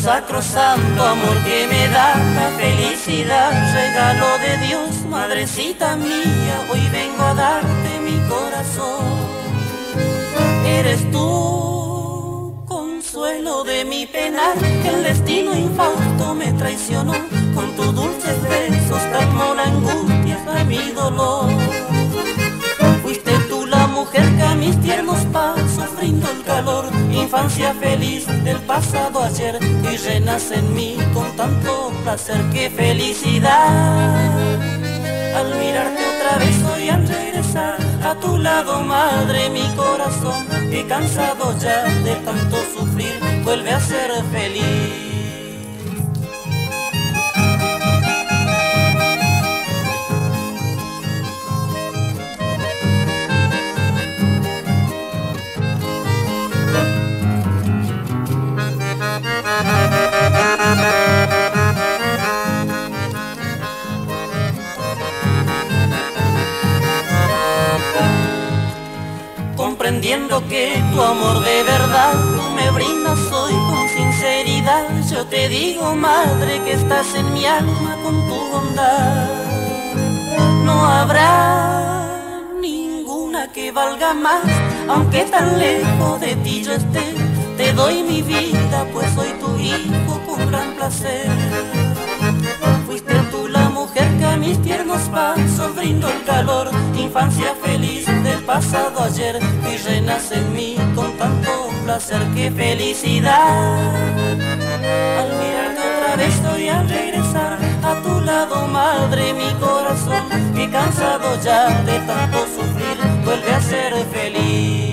sacrosanto amor que me da la felicidad, regalo de Dios, madrecita mía, hoy vengo a darte mi corazón. Eres tú, consuelo de mi pena, que el destino infausto me traicionó, con tus dulces besos calmó la angustia a mi dolor. Fuiste tú la mujer que a mis tiernos pasos brindó el calor, infancia feliz del pasado ayer y renace en mí con tanto placer que felicidad. Al mirarte otra vez hoy al regresar a tu lado, madre, mi corazón, que cansado ya de tanto sufrir, comprendiendo que tu amor de verdad tú me brindas hoy con sinceridad. Yo te digo, madre, que estás en mi alma con tu bondad. No habrá ninguna que valga más, aunque tan lejos de ti yo esté. Te doy mi vida, pues soy tu hijo con gran placer. Fuiste tú la mujer que a mis tiernos pasos brindó el calor, infancia feliz del pasado ayer y renace en mí con tanto placer que felicidad. Al mirarte otra vez estoy al regresar a tu lado, madre, mi corazón, que cansado ya de tanto sufrir, vuelve a ser feliz.